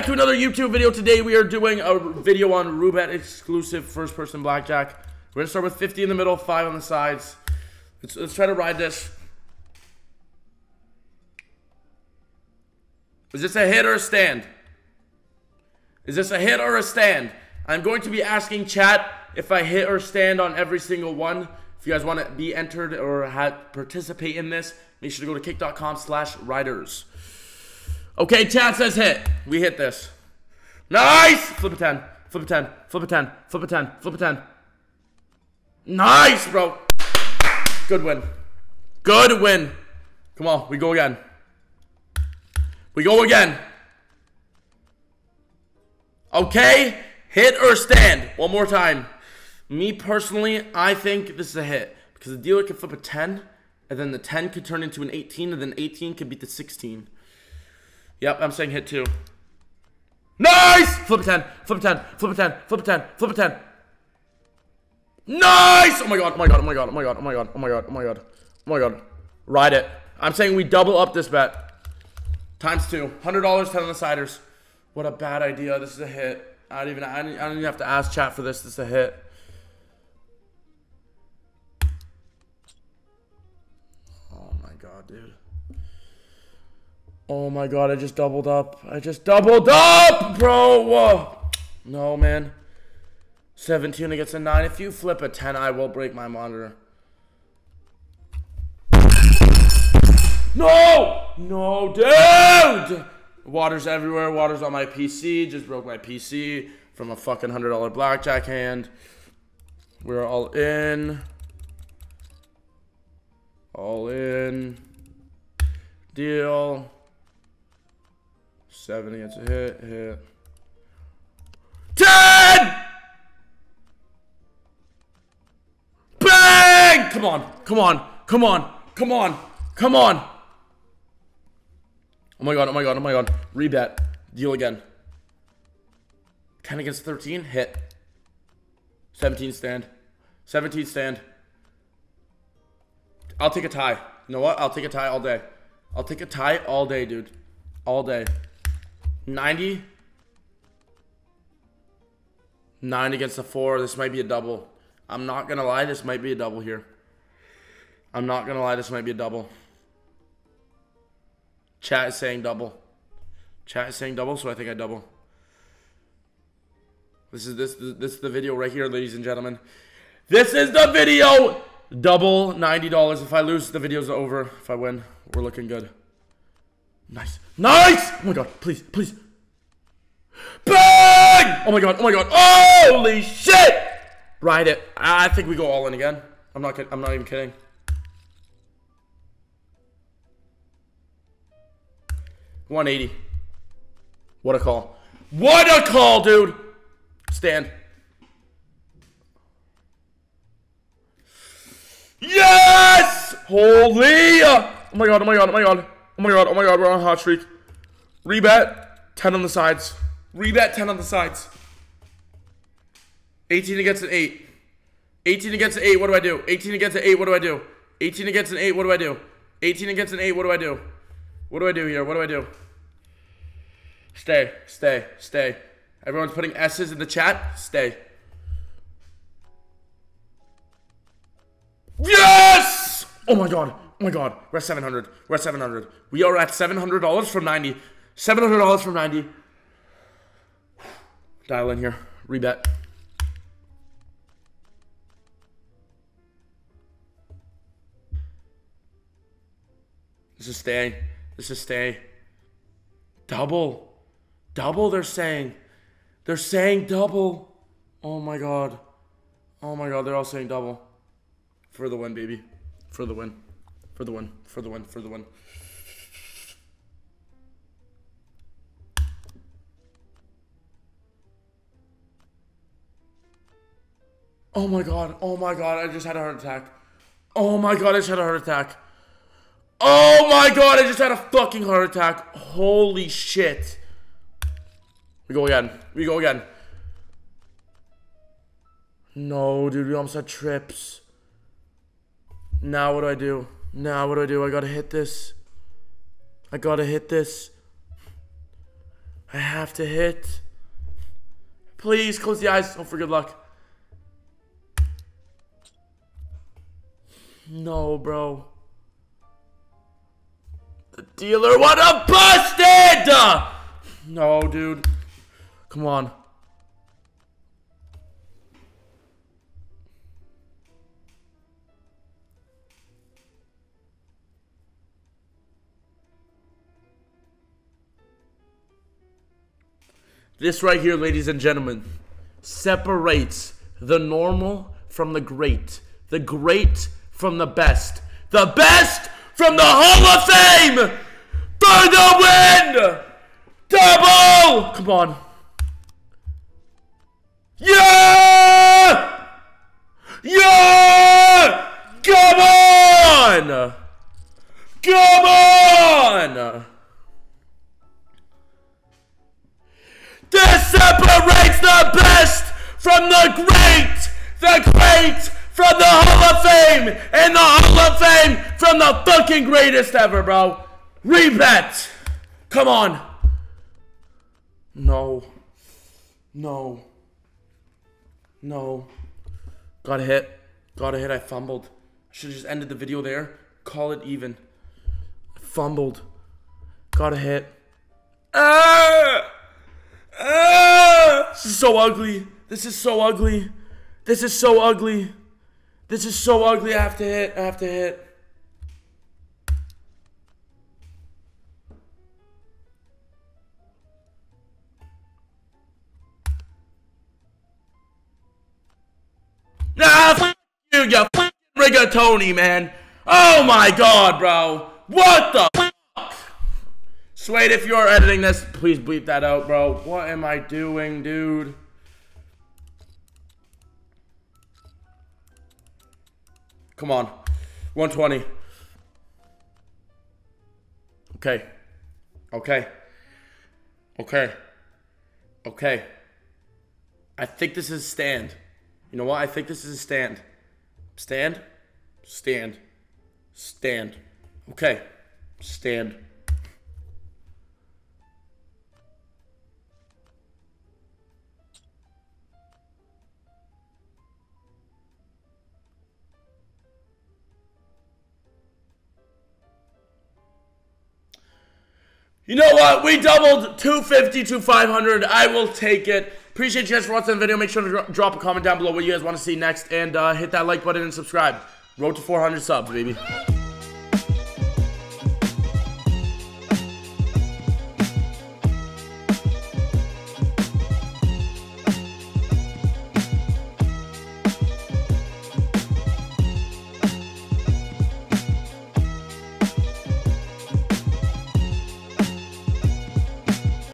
back to another YouTube video. Today we are doing a video on Roobet exclusive first person blackjack. We're gonna start with 50 in the middle, 5 on the sides. Let's, let's try to ride this. Is this a hit or a stand? Is this a hit or a stand? I'm going to be asking chat if I hit or stand on every single one. If you guys want to be entered or have, participate in this, make sure to go to kick.com slash rydurz. Okay, chat says hit. We hit this. Nice! Flip a 10. Flip a 10. Flip a 10. Flip a 10. Flip a 10. Nice, bro. Good win. Good win. Come on, we go again. We go again. Okay, hit or stand. One more time. Me personally, I think this is a hit because the dealer could flip a 10 and then the 10 could turn into an 18 and then 18 could beat the 16. Yep, I'm saying hit two. Nice! Flip a 10, flip a 10, flip a 10, flip a 10, flip a 10. Nice! Oh my god, oh my god, oh my god, oh my god, oh my god, oh my god, oh my god, oh my god. Ride it. I'm saying we double up this bet. Times two. $100, 10 on the siders. What a bad idea. This is a hit. I don't even, I don't, I don't even have to ask chat for this. This is a hit. Oh my god, dude. Oh my god, I just doubled up. I just doubled up, bro. Whoa. No, man. 17 against a 9. If you flip a 10, I will break my monitor. No! No, dude! Water's everywhere. Water's on my PC. Just broke my PC from a fucking $100 blackjack hand. We're all in. All in. Deal. Seven against a hit, hit. Ten! Bang! Come on, come on, come on, come on, come on. Oh my god, oh my god, oh my god. Rebet. Deal again. 10 against 13, hit. 17 stand. 17 stand. I'll take a tie. You know what? I'll take a tie all day. I'll take a tie all day, dude. All day. 90. 9 against the 4. This might be a double. I'm not going to lie. This might be a double here. I'm not going to lie. This might be a double. Chat is saying double. Chat is saying double, so I think I double. This is this this is the video right here, ladies and gentlemen. This is the video. Double $90. If I lose, the video's over. If I win, we're looking good. Nice. Nice! Oh my god, please, please. Bang! Oh my god, oh my god. Holy shit! Ride it. I think we go all in again. I'm not I'm not even kidding. One eighty. What a call. What a call, dude! Stand. Yes! Holy! Uh, oh my god, oh my god, oh my god. Oh my god, oh my god, we're on a hot streak. Rebet, 10 on the sides. Rebet, 10 on the sides. 18 against an 8. 18 against an 8, what do I do? 18 against an 8, what do I do? 18 against an 8, what do I do? 18 against an 8, what do I do? What do I do here? What do I do? Stay, stay, stay. Everyone's putting S's in the chat. Stay. Yes! Oh my god. Oh my god, we're at 700. We're at 700. We are at $700 from 90. $700 from 90. Dial in here. Rebet. This is stay. This is stay. Double. Double, they're saying. They're saying double. Oh my god. Oh my god, they're all saying double. For the win, baby. For the win. For the win. For the win. For the win. Oh my god. Oh my god. I just had a heart attack. Oh my god. I just had a heart attack. Oh my god. I just had a fucking heart attack. Holy shit. We go again. We go again. No, dude. We almost had trips. Now what do I do? Now what do I do? I gotta hit this. I gotta hit this. I have to hit. Please close the eyes. Hope for good luck. No, bro. The dealer what a busted! No, dude. Come on. This right here, ladies and gentlemen, separates the normal from the great. The great from the best. The best from the Hall of Fame! For the win! Double! Come on. Yeah! Yeah! Come on! Come on! Separates the best from the great! The great from the Hall of Fame! And the Hall of Fame from the fucking greatest ever, bro! Rebet! Come on! No. No. No. Got a hit. Got a hit. I fumbled. I should have just ended the video there. Call it even. Fumbled. Got a hit. Ah! This is so ugly. This is so ugly. This is so ugly. This is so ugly. I have to hit. I have to hit. Nah, f you, you f rigatoni, man. Oh my god, bro. What the Swade, if you're editing this, please bleep that out, bro. What am I doing, dude? Come on. 120. Okay. Okay. Okay. Okay. I think this is stand. You know what? I think this is a stand. Stand? Stand. Stand. Okay. Stand. You know what? We doubled 250 to 500. I will take it. Appreciate you guys for watching the video. Make sure to drop a comment down below what you guys want to see next. And uh, hit that like button and subscribe. Road to 400 subs, baby.